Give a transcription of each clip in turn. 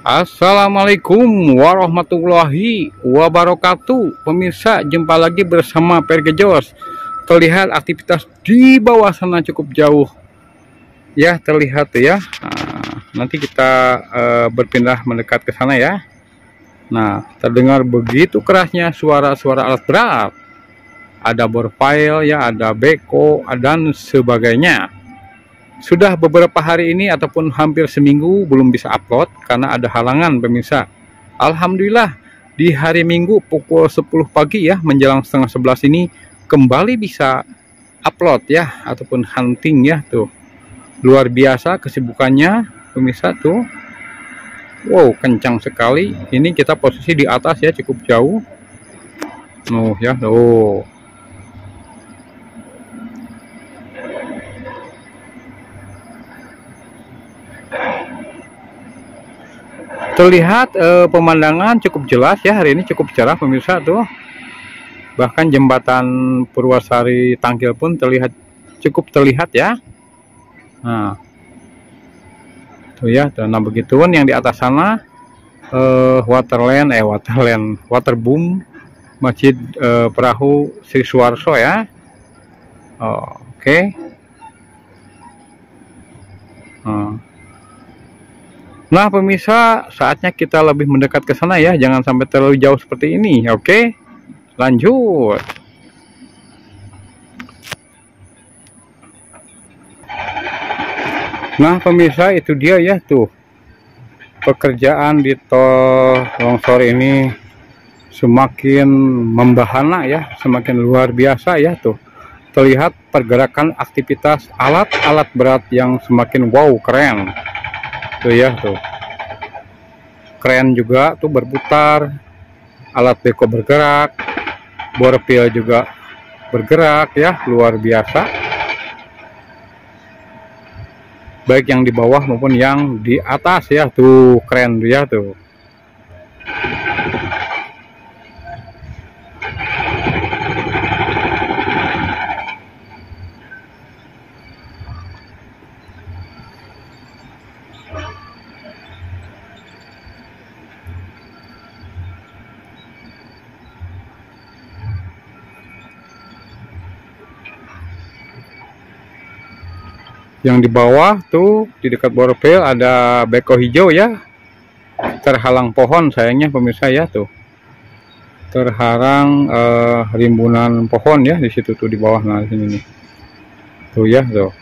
Assalamualaikum warahmatullahi wabarakatuh. Pemirsa jumpa lagi bersama Pergejos Terlihat aktivitas di bawah sana cukup jauh. Ya terlihat ya. Nah, Nanti kita uh, berpindah mendekat ke sana ya. Nah terdengar begitu kerasnya suara-suara alat berat. Ada bor file ya ada beko dan sebagainya sudah beberapa hari ini ataupun hampir seminggu belum bisa upload karena ada halangan pemirsa. Alhamdulillah di hari Minggu pukul 10 pagi ya menjelang setengah 11 ini kembali bisa upload ya ataupun hunting ya tuh. Luar biasa kesibukannya pemirsa tuh. Wow, kencang sekali. Ini kita posisi di atas ya cukup jauh. Oh ya, oh. Terlihat eh, pemandangan cukup jelas ya hari ini cukup cerah pemirsa tuh. Bahkan jembatan Purwasari Tangkil pun terlihat cukup terlihat ya. Nah. Tuh ya nah begituan yang di atas sana eh, waterland eh waterland waterboom masjid eh, perahu Sri Suwarso ya. Oh, oke. Okay. Hmm. Nah pemirsa saatnya kita lebih mendekat ke sana ya. Jangan sampai terlalu jauh seperti ini oke? Lanjut. Nah pemirsa itu dia ya tuh. Pekerjaan di tol longsor ini semakin membahana ya semakin luar biasa ya tuh. Terlihat pergerakan aktivitas alat-alat berat yang semakin wow keren tuh ya tuh. Keren juga tuh berputar alat beko bergerak borpil juga bergerak ya luar biasa. Baik yang di bawah maupun yang di atas ya tuh keren tuh ya tuh yang di bawah tuh di dekat borpel ada beko hijau ya. Terhalang pohon sayangnya pemirsa ya tuh. Terhalang uh, rimbunan pohon ya di situ tuh di bawah nah sini nih. Tuh ya tuh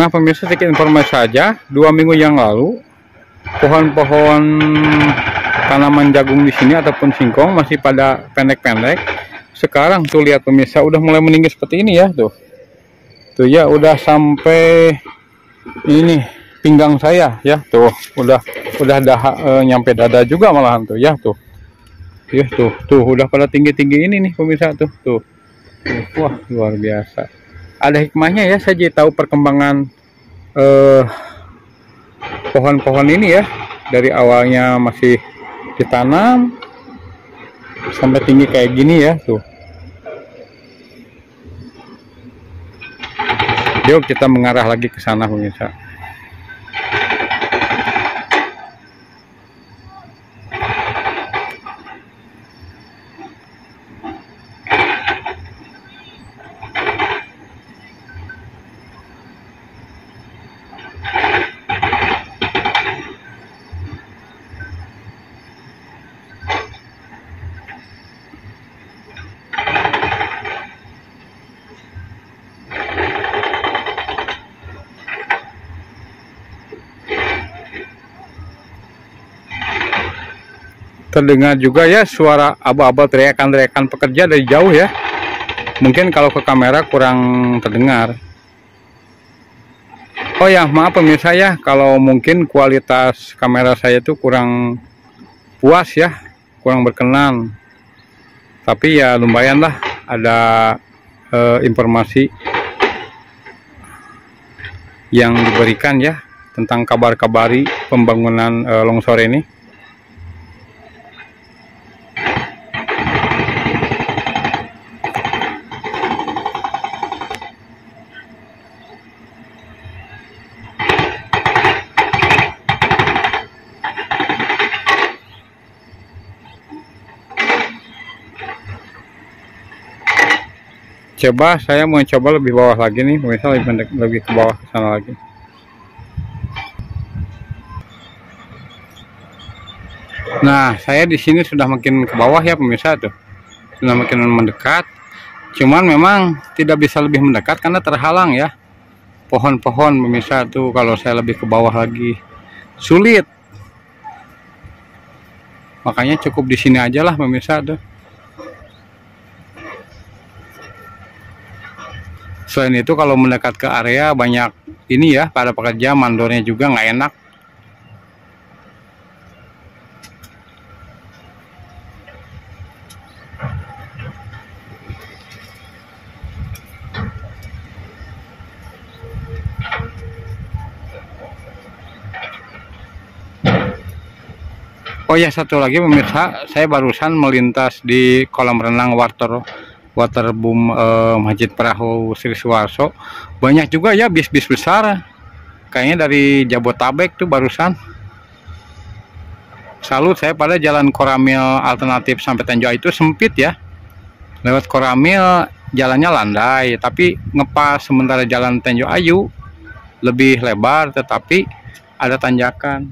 Nah pemirsa sedikit informasi saja, dua minggu yang lalu pohon-pohon tanaman jagung di sini ataupun singkong masih pada pendek-pendek. Sekarang tuh lihat pemirsa udah mulai meninggi seperti ini ya tuh. Tuh ya udah sampai ini pinggang saya ya tuh udah udah dah e, nyampe dada juga malahan tuh ya tuh. Ya tuh tuh udah pada tinggi-tinggi ini nih pemirsa tuh tuh. tuh wah luar biasa ada hikmahnya ya saya jadi tahu perkembangan eh, pohon-pohon uh, ini ya. Dari awalnya masih ditanam sampai tinggi kayak gini ya tuh. Yuk kita mengarah lagi ke sana pemirsa terdengar juga ya suara aba-aba teriakan-teriakan pekerja dari jauh ya. Mungkin kalau ke kamera kurang terdengar. Oh ya maaf pemirsa ya kalau mungkin kualitas kamera saya itu kurang puas ya kurang berkenan. Tapi ya lumayan lah ada eh, informasi yang diberikan ya tentang kabar-kabari pembangunan e, longsor ini coba saya mau coba lebih bawah lagi nih. Pemirsa lebih pendek lebih ke bawah ke sana lagi. Nah saya di sini sudah makin ke bawah ya pemirsa tuh. Sudah makin mendekat. Cuman memang tidak bisa lebih mendekat karena terhalang ya. Pohon-pohon pemirsa tuh kalau saya lebih ke bawah lagi sulit. Makanya cukup di sini aja lah pemirsa tuh selain itu kalau mendekat ke area banyak ini ya pada pekerja mandornya juga nggak enak. Oh ya satu lagi pemirsa, saya barusan melintas di kolam renang Water waterboom eh, Masjid Perahu Sri Suwarso. Banyak juga ya bis-bis besar. Kayaknya dari Jabotabek tuh barusan. Salut saya pada jalan Koramil alternatif sampai Tanjung itu sempit ya. Lewat Koramil jalannya landai tapi ngepas sementara jalan Tanjung Ayu lebih lebar tetapi ada tanjakan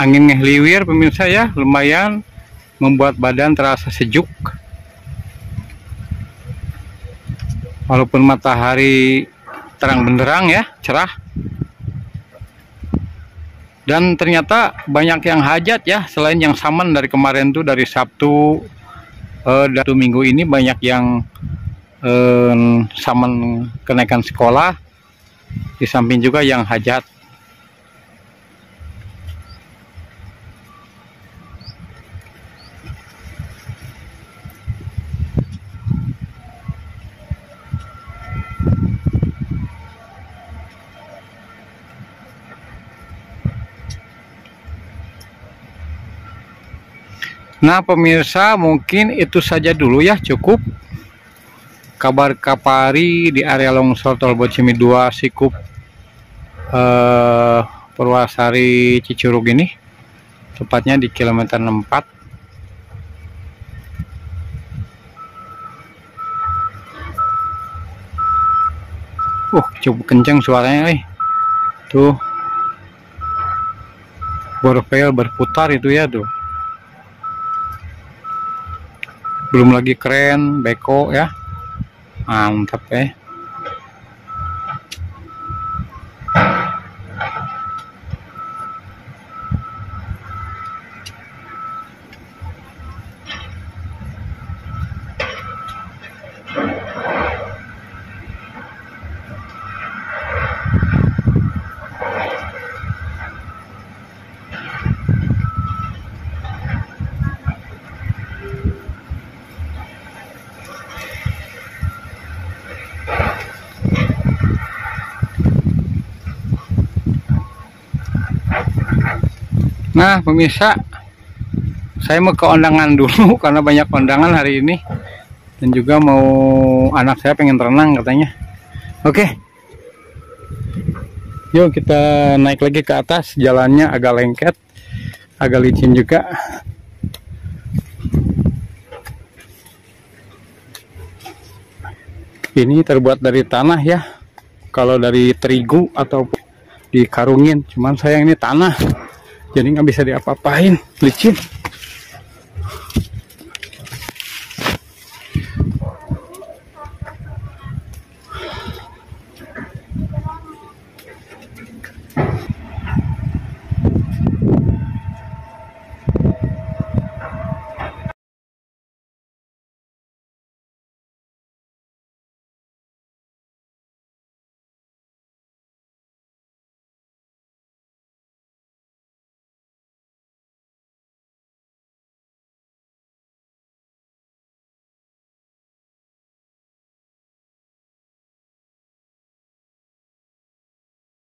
angin ngehliwir pemirsa ya. Lumayan membuat badan terasa sejuk. Walaupun matahari terang benderang ya cerah. Dan ternyata banyak yang hajat ya. Selain yang saman dari kemarin tuh dari Sabtu eh, minggu ini banyak yang eh, saman kenaikan sekolah. Di samping juga yang hajat Nah pemirsa mungkin itu saja dulu ya cukup kabar kapari di area longsor tol Bocimi 2 Sikup eh, Purwasari Cicurug ini tepatnya di kilometer 64 Uh, cukup kencang suaranya, eh. Tuh. Borvel berputar itu ya tuh. Belum lagi keren beko ya. Mantap ya Nah pemirsa Saya mau ke undangan dulu Karena banyak undangan hari ini. Dan juga mau Anak saya pengen renang katanya. Oke. Yuk kita naik lagi ke atas. Jalannya agak lengket Agak licin juga. Ini terbuat dari tanah ya. Kalau dari terigu atau dikarungin. Cuman sayang ini tanah jadi nggak bisa diapa-apain licin